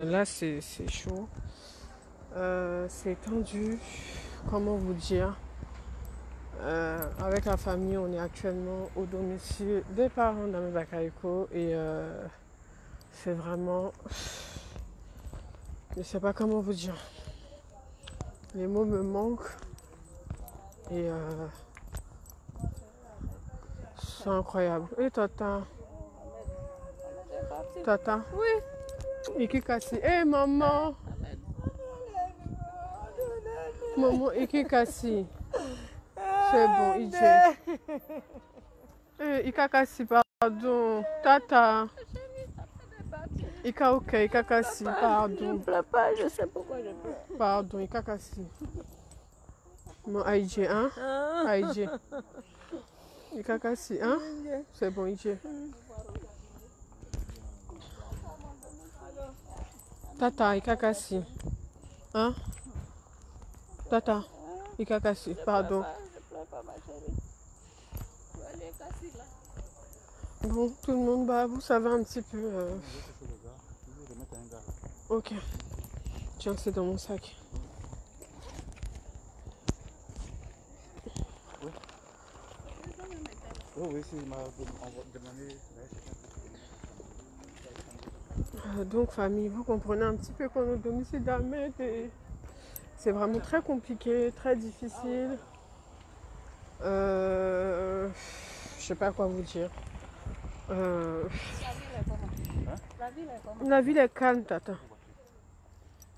Là, c'est chaud. Euh, c'est tendu. Comment vous dire? Euh, Avec la famille, on est actuellement au domicile des parents d'Ame Bakayoko et euh, c'est vraiment. Je ne sais pas comment vous dire. Les mots me manquent et c'est incroyable. Et Tata? Tata? Oui. Iki Kassi. Eh maman Maman, Iki Kassi. C'est bon, Ije. Eh, Ika Kassi, pardon. Tata. Ika ok, Ika Kassi, Je pardon. ne pas, je sais pourquoi je pleure. Pardon, Ika Kassi. Mon Aïdje, hein Ah, Aïdje. Ika Kassi, hein C'est bon, Ije. Tata, Ika Kassi. Hein? Tata, Ika Kassi, pardon. Bon, tout le monde, bah, vous savez un petit peu. euh, Ok. Tiens, c'est dans mon sac. Oui, oui, il m'a. Euh, donc, famille, vous comprenez un petit peu qu'on est au domicile d'Ahmed et c'est vraiment très compliqué, très difficile. Euh, je sais pas quoi vous dire. Euh, La ville est comment la ville est calme, tata.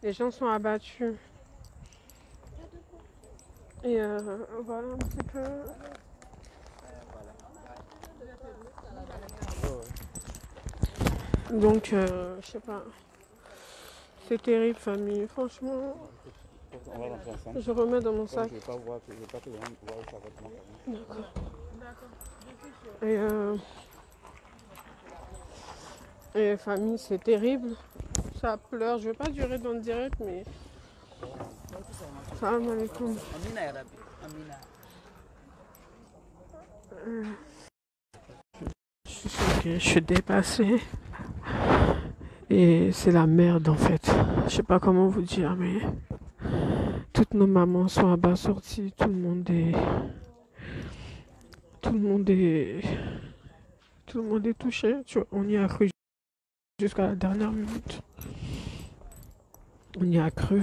Les gens sont abattus. Et euh, voilà un petit peu. Donc, euh, je sais pas. C'est terrible, famille. Franchement, je remets dans mon sac. Je vais pas voir, je vais pas te manquer. Et, euh, et famille, c'est terrible. Ça pleure. Je vais pas durer dans le direct, mais. Salam alaikum. Je suis choquée, je suis dépassée. Et c'est la merde en fait. Je sais pas comment vous dire, mais toutes nos mamans sont abasourdies. Tout le monde est. Tout le monde est. Tout le monde est touché. Tu vois, on y a cru jusqu'à la dernière minute. On y a cru.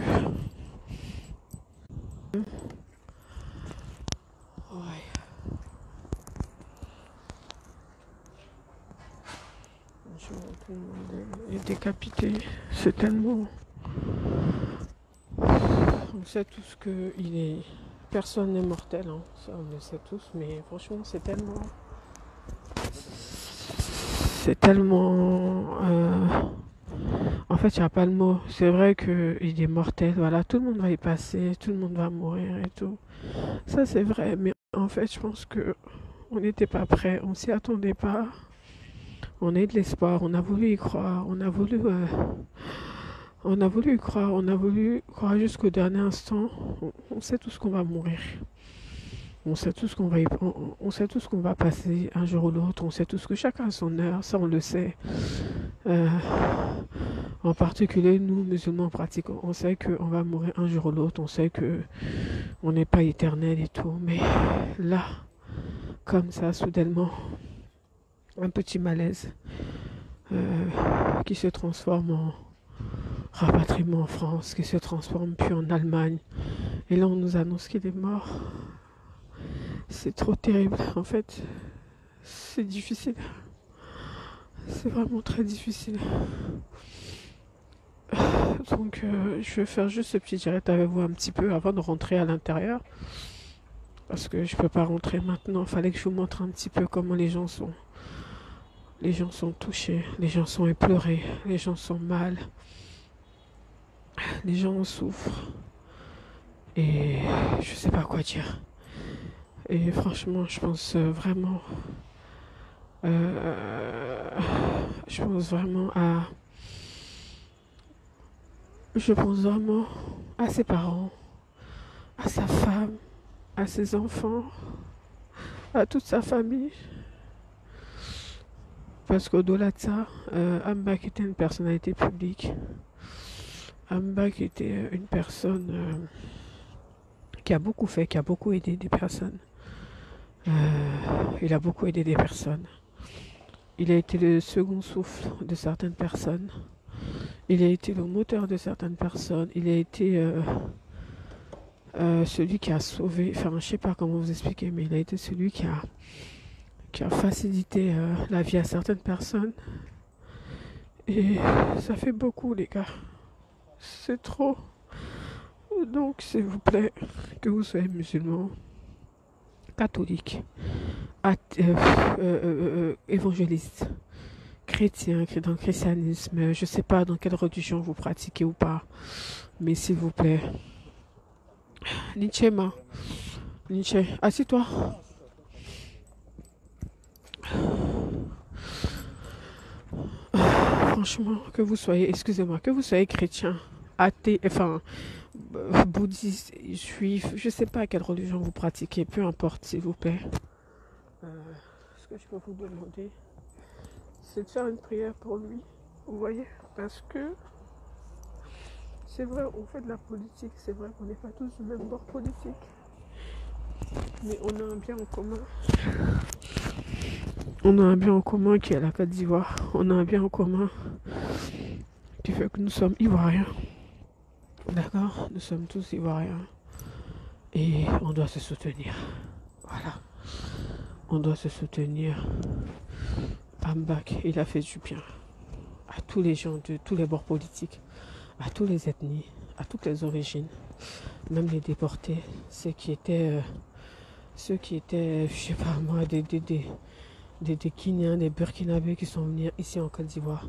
Ouais. Franchement, tout le monde est décapité. C'est tellement. On sait tous que il est. Personne n'est mortel, hein. on le sait tous, mais franchement c'est tellement. C'est tellement. euh, En fait, il n'y a pas le mot. C'est vrai qu'il est mortel, voilà, tout le monde va y passer, tout le monde va mourir et tout. Ça c'est vrai, mais en fait je pense que on n'était pas prêt, on s'y attendait pas. On a de l'espoir, on a voulu y croire, on a voulu, euh, on a voulu y croire, on a voulu croire jusqu'au dernier instant. On, sait tous qu'on va mourir. On sait tous qu'on va, y- on, sait tous qu'on va passer un jour ou l'autre. On sait tous que chacun a son heure, ça on le sait. Euh, en particulier nous musulmans pratiquants, on sait qu'on va mourir un jour ou l'autre. On sait que on n'est pas éternel et tout. Mais là, comme ça, soudainement un petit malaise euh, qui se transforme en rapatriement en France, qui se transforme puis en Allemagne. Et là, on nous annonce qu'il est mort. C'est trop terrible. En fait, c'est difficile. C'est vraiment très difficile. Donc, euh, je vais faire juste ce petit direct avec vous un petit peu avant de rentrer à l'intérieur. Parce que je peux pas rentrer maintenant. Il fallait que je vous montre un petit peu comment les gens sont. Les gens sont touchés, les gens sont éplorés, les gens sont mal, les gens en souffrent. Et je sais pas quoi dire. Et franchement, je pense euh, vraiment. euh, je pense vraiment à. Je pense vraiment à ses parents, à sa femme, à ses enfants, à toute sa famille. Parce qu'au-delà de ça, euh, était une personnalité publique. Ambak était euh, une personne euh, qui a beaucoup fait, qui a beaucoup aidé des personnes. Euh, il a beaucoup aidé des personnes. Il a été le second souffle de certaines personnes. Il a été le moteur de certaines personnes. Il a été celui qui a sauvé, enfin je sais pas comment vous expliquer, mais il a été celui qui a, qui a facilité euh, la vie à certaines personnes. Et ça fait beaucoup les gars. C'est trop. Donc s'il vous plaît, que vous soyez musulman, catholique, ath- euh, euh, évangéliste, chrétien, dans le christianisme, je sais pas dans quelle religion vous pratiquez ou pas, mais s'il vous plaît, Nietzsche, ma. Assis-toi. Franchement, que vous soyez, excusez-moi, que vous soyez chrétien, athée, enfin, euh, bouddhiste, juif, je sais pas quelle religion vous pratiquez, peu importe, s'il vous plaît. Euh, ce que je peux vous demander, c'est de faire une prière pour lui, vous voyez, parce que c'est vrai, on fait de la politique, c'est vrai qu'on n'est pas tous du même bord politique, mais on a un bien en commun. On a un bien en commun qui est la Côte d'Ivoire. On a un bien en commun qui fait que nous sommes Ivoiriens. D'accord? Nous sommes tous Ivoiriens. Et on doit se soutenir. Voilà. On doit se soutenir. Ambak, il a fait du bien à tous les gens de tous les bords politiques, à toutes les ethnies, à toutes les origines, même les déportés, ceux qui étaient, euh, ceux qui étaient, je sais pas moi, des, des, des, des, des des Burkinabés qui sont venus ici en Côte d'Ivoire.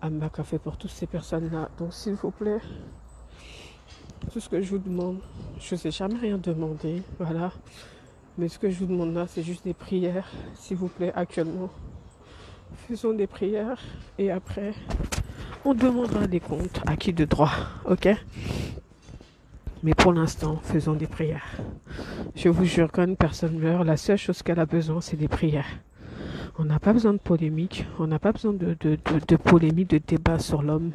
Ambak a fait pour toutes ces personnes-là. Donc s'il vous plaît, tout ce que je vous demande, je ne sais jamais rien demander, voilà. Mais ce que je vous demande là, c'est juste des prières, s'il vous plaît, actuellement. Faisons des prières et après, on demandera des comptes à qui de droit, ok? Mais pour l'instant, faisons des prières. Je vous jure, quand personne meurt, la seule chose qu'elle a besoin, c'est des prières. On n'a pas besoin de polémique, on n'a pas besoin de, de, de, polémique, de débat sur l'homme,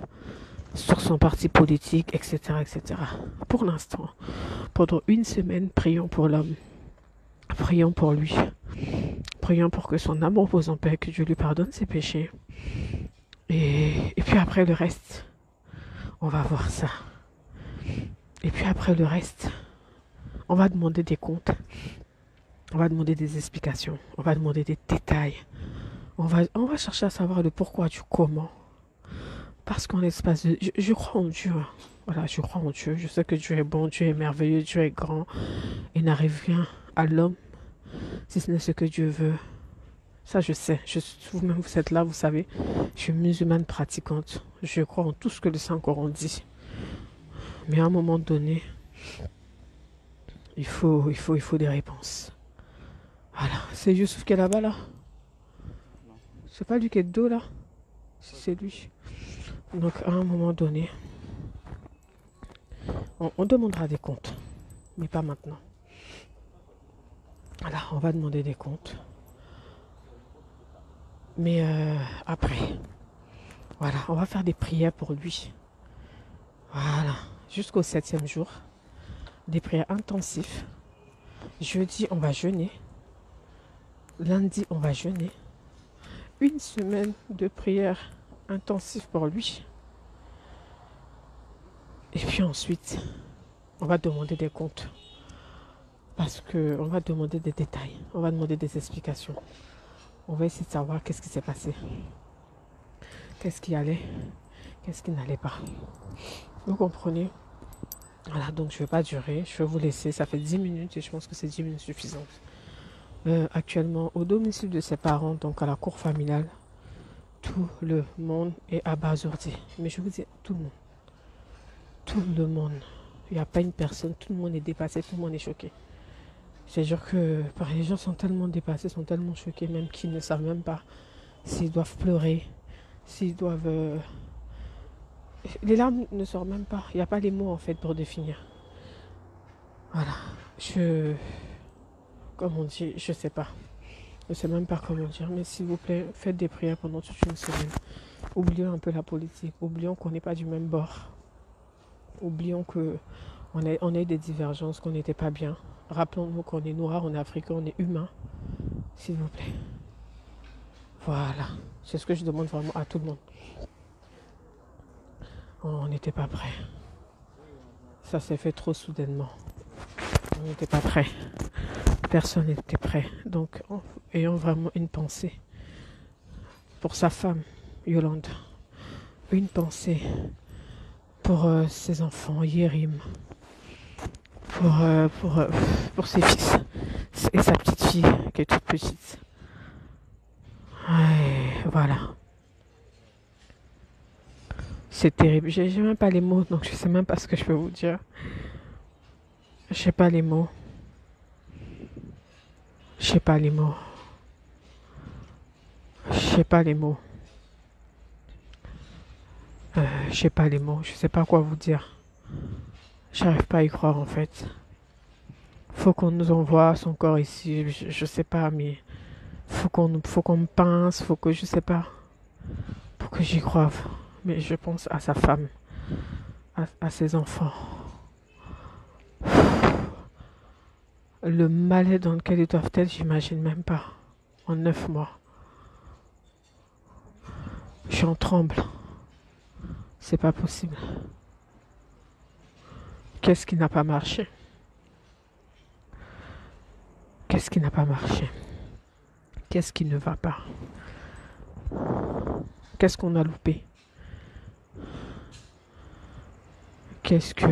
sur son parti politique, etc., etc. Pour l'instant, pendant une semaine, prions pour l'homme. Prions pour lui. Prions pour que son âme repose en paix, que Dieu lui pardonne ses péchés. Et puis après le reste, on va voir ça. Et puis après le reste, on va demander des comptes. On va demander des explications. On va demander des détails. On va, on va chercher à savoir le pourquoi du comment. Parce qu'en l'espace de... Je, crois en Dieu. hein. Voilà, je crois en Dieu. Je sais que Dieu est bon, Dieu est merveilleux, Dieu est grand. Il n'arrive rien à l'homme si ce n'est ce que Dieu veut. Ça, je sais. Vous-même, vous êtes là, vous savez. Je suis musulmane pratiquante. Je crois en tout ce que le Saint-Coran dit. Mais à un moment donné, il faut des réponses. Voilà. C'est Youssouf qui est là-bas, là C'est pas lui qui est dos, là C'est lui. Donc, à un moment donné, on, on demandera des comptes. Mais pas maintenant. Voilà, on va demander des comptes. Mais euh, après, voilà, on va faire des prières pour lui. Voilà, jusqu'au septième jour. Des prières intensives. Jeudi, on va jeûner. Lundi, on va jeûner. Une semaine de prières intensives pour lui. Et puis ensuite, on va demander des comptes. Parce que on va demander des détails. On va demander des explications. On va essayer de savoir qu'est-ce qui s'est passé. Qu'est-ce qui allait, qu'est-ce qui n'allait pas. Vous comprenez? Voilà, donc je ne vais pas durer. Je vais vous laisser. Ça fait 10 minutes et je pense que c'est 10 minutes suffisantes. Euh, actuellement, au domicile de ses parents, donc à la cour familiale, tout le monde est abasourdi. Mais je vous dis, tout le monde. Tout le monde. Il n'y a pas une personne. Tout le monde est dépassé. Tout le monde est choqué. C'est-à-dire que par- les gens sont tellement dépassés, sont tellement choqués, même qu'ils ne savent même pas s'ils doivent pleurer, s'ils doivent... euh, Les larmes ne sortent même pas. Il n'y a pas les mots en fait pour définir. Voilà. Je... Comme on dit, je sais pas. Je sais même pas comment dire. Mais s'il vous plaît, faites des prières pendant toute une semaine. Oublions un peu la politique. Oublions qu'on n'est pas du même bord. Oublions que on des divergences, qu'on n'était pas bien. Rappelons-nous qu'on est noir, on est africain, on est humain. S'il vous plaît. Voilà. C'est ce que je demande vraiment à tout le monde. On n'était pas prêt. Ça s'est fait trop soudainement. On n'était pas prêt. Personne n'était prêt. Donc, en- ayons vraiment une pensée pour sa femme, Yolande. Une pensée pour euh, ses enfants, Yérim. Pour, euh, pour, euh, pour ses fils et sa petite fille qui est toute petite. Voilà. C'est terrible. J'ai j'ai même pas les mots, donc je sais même pas ce que je peux vous dire. Je sais pas les mots. Je sais pas les mots. Je sais pas les mots. Euh, je sais pas les mots. Je sais pas quoi vous dire. J'arrive pas à y croire en fait. Faut qu'on nous envoie son corps ici. Je, sais pas, mais faut qu'on faut qu'on me pince. Faut que je sais pas. Pour que j'y croive. Mais je pense à sa femme, à ses enfants. Le malais dans lequel ils doivent être, j'imagine même pas. En neuf mois. J'en tremble. C'est pas possible. Qu'est-ce qui n'a pas marché? Qu'est-ce qui n'a pas marché? Qu'est-ce qui ne va pas? Qu'est-ce qu'on a loupé? Qu'est-ce que...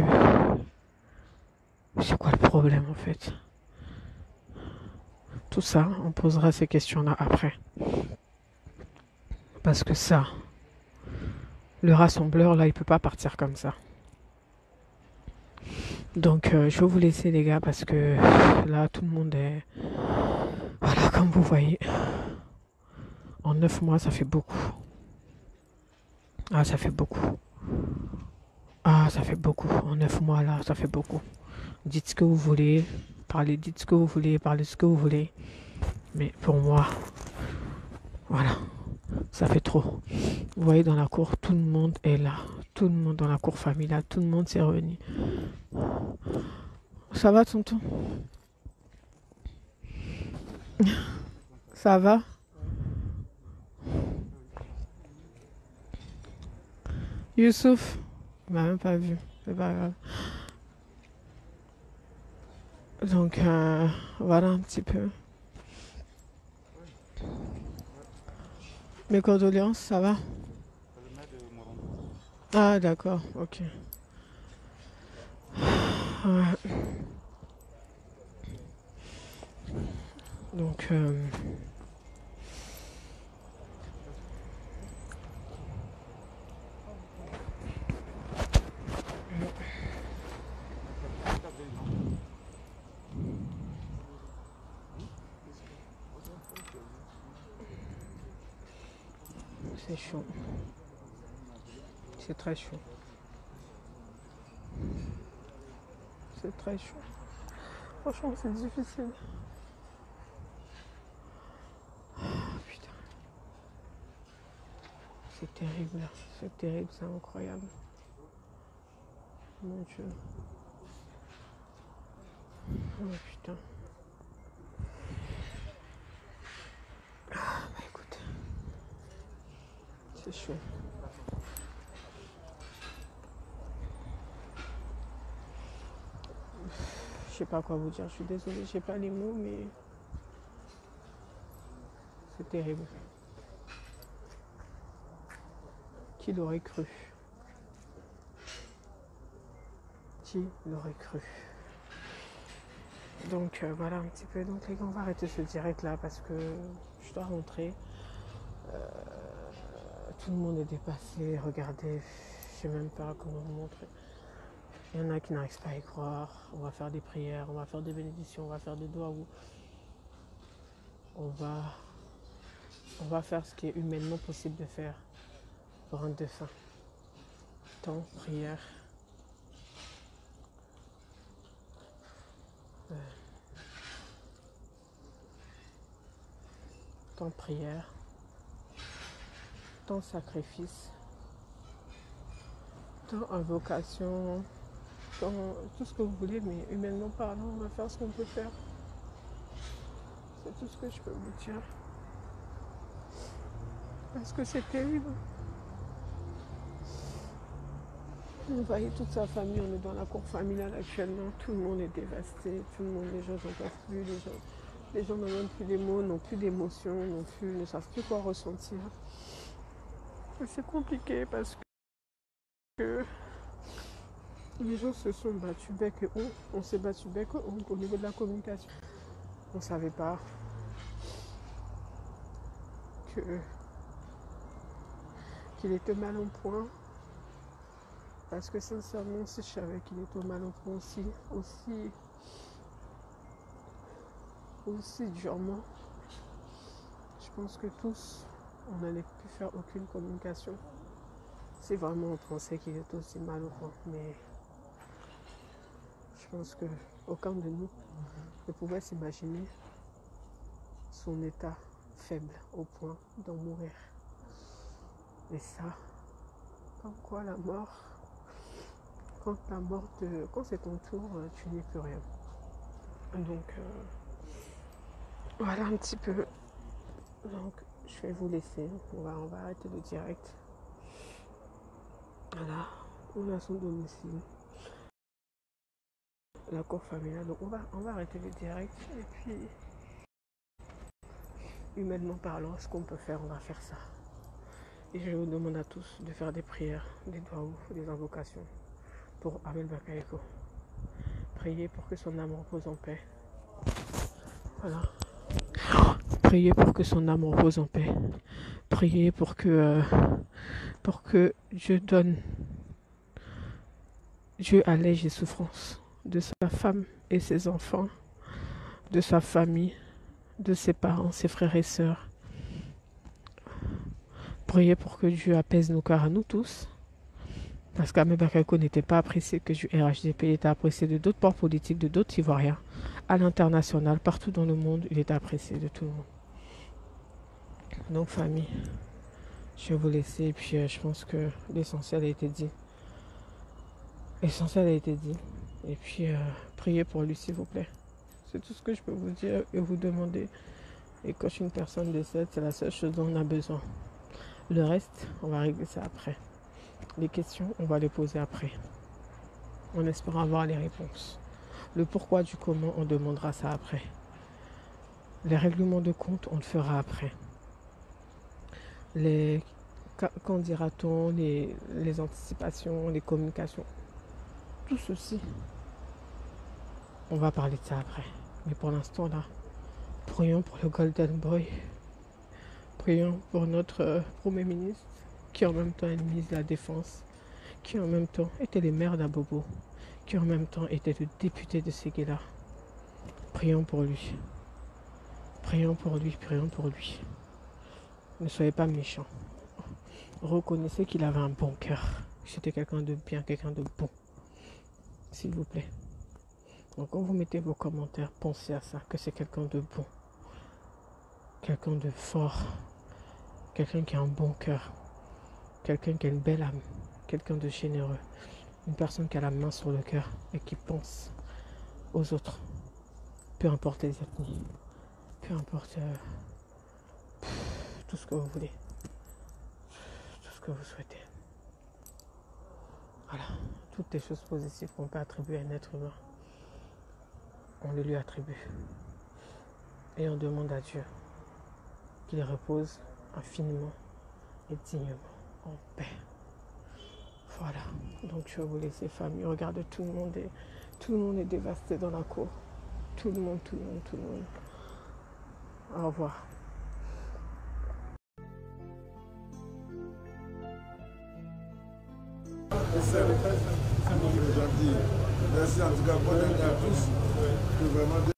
C'est quoi le problème en fait? Ça, on posera ces questions-là après. Parce que ça, le rassembleur, là, il peut pas partir comme ça. Donc, euh, je vous laisser, les gars, parce que là, tout le monde est... Voilà, comme vous voyez. En neuf mois, ça fait beaucoup. Ah, ça fait beaucoup. Ah, ça fait beaucoup. En neuf mois, là, ça fait beaucoup. Dites ce que vous voulez. Parlez, dites ce que vous voulez. Parlez ce que vous voulez. Mais pour moi, voilà. Ça fait trop. Vous voyez, dans la cour, tout le monde est là. Tout le monde dans la cour familiale. Tout le monde s'est réuni. Ça va, tonton? Ça va? Youssouf? Il m'a même pas vu. C'est pas grave. Donc, euh, voilà un petit peu. Mes condoléances, ça va? Ah, d'accord, ok. Ouais. Donc, euh, c'est chaud. C'est très chaud. C'est très chaud. Franchement, c'est difficile. Ah, putain. C'est terrible. C'est terrible, c'est incroyable. Mon Dieu. Oh putain. Ah, bah écoute. C'est Je sais pas quoi vous dire. Je suis désolée, j'ai pas les mots, mais c'est terrible. Qui l'aurait cru? Qui l'aurait cru? Donc euh, voilà un petit peu. Donc les gars, on va arrêter ce direct là parce que je dois rentrer. Euh, tout le monde est dépassé. Regardez, je sais même pas comment vous montrer. Il y en a qui n'arrivent pas à y croire. On va faire des prières, on va faire des bénédictions, on va faire des doigts où on va, on va faire ce qui est humainement possible de faire pour un défunt. Temps, prière. Euh, temps, prière. Temps, sacrifice. tant invocation, tant tout ce que vous voulez, mais humainement parlant, on va faire ce qu'on peut faire. C'est tout ce que je peux vous dire. Parce que c'est terrible. Vous voyez toute sa famille, on est dans la cour familiale actuellement, tout le monde est dévasté, tout le monde, les gens n'en peuvent plus, les gens, les gens n'ont même plus les mots, n'ont plus d'émotions, n'ont plus, ne savent plus quoi ressentir. C'est compliqué parce que les gens se sont battus bec et. On s'est battu bec et ongle au niveau de la communication. On ne savait pas que qu'il était mal en point. Parce que sincèrement, si je savais qu'il était mal en point aussi, aussi, aussi durement, je pense que tous, on n'allait plus faire aucune communication. Si vraiment on pensait qu'il était aussi mal au point. Mais je pense que aucun de nous ne pouvait s'imaginer son état faible au point d'en mourir. Et ça, comme quoi la mort, quand la mort te- quand c'est ton tour, tu n'es plus rien. Donc euh, voilà un petit peu. Donc je vais vous laisser. On va, on va arrêter le direct. Voilà, on a son domicile. La cour familiale. Donc on va, on va arrêter le direct. Et puis, humainement parlant, ce qu'on peut faire, on va faire ça. Et je vous demande à tous de faire des prières, des doigts des invocations pour Amel Bakayeko. Priez pour que son âme repose en paix. Voilà. Priez pour que son âme repose en paix. Priez pour que, euh, pour que Dieu donne, Dieu allège les souffrances de sa femme et ses enfants, de sa famille, de ses parents, ses frères et sœurs. Priez pour que Dieu apaise nos cœurs à nous tous. Parce qu'Amé Bakayoko n'était pas apprécié que du RHDP, il était apprécié de d'autres ports politiques, de d'autres Ivoiriens. À l'international, partout dans le monde, il était apprécié de tout le monde. Donc, famille, je vais vous laisser. Et puis, euh, je pense que l'essentiel a été dit. L'essentiel a été dit. Et puis, euh, priez pour lui, s'il vous plaît. C'est tout ce que je peux vous dire et vous demander. Et quand une personne décède, c'est la seule chose dont on a besoin. Le reste, on va régler ça après. Les questions, on va les poser après. En espérant avoir les réponses. Le pourquoi du comment, on demandera ça après. Les règlements de compte, on le fera après. Les, qu'en dira-t-on, les, les anticipations, les communications, tout ceci, on va parler de ça après. Mais pour l'instant, là, prions pour le Golden Boy. Prions pour notre euh, Premier ministre, qui en même temps est le ministre de la Défense, qui en même temps était le maire d'Abobo, qui en même temps était le député de Séguéla. Prions pour lui. Prions pour lui, prions pour lui. Ne soyez pas méchants. Reconnaissez qu'il avait un bon cœur. C'était quelqu'un de bien, quelqu'un de bon. S'il vous plaît. Donc quand vous mettez vos commentaires, pensez à ça, que c'est quelqu'un de bon. Quelqu'un de fort. Quelqu'un qui a un bon cœur. Quelqu'un qui a une belle âme. Quelqu'un de généreux. Une personne qui a la main sur le cœur et qui pense aux autres. Peu importe les ethnies. Peu importe euh, tout ce que vous voulez. Tout ce que vous souhaitez. Voilà. Toutes les choses positives qu'on peut attribuer à un être humain on le lui attribue. Et on demande à Dieu qu'il repose infiniment et dignement en paix. Voilà. Donc je vais vous laisser famille. Regardez tout le monde est, tout le monde est dévasté dans la cour. Tout le monde, tout le monde, tout le monde. Au revoir. además de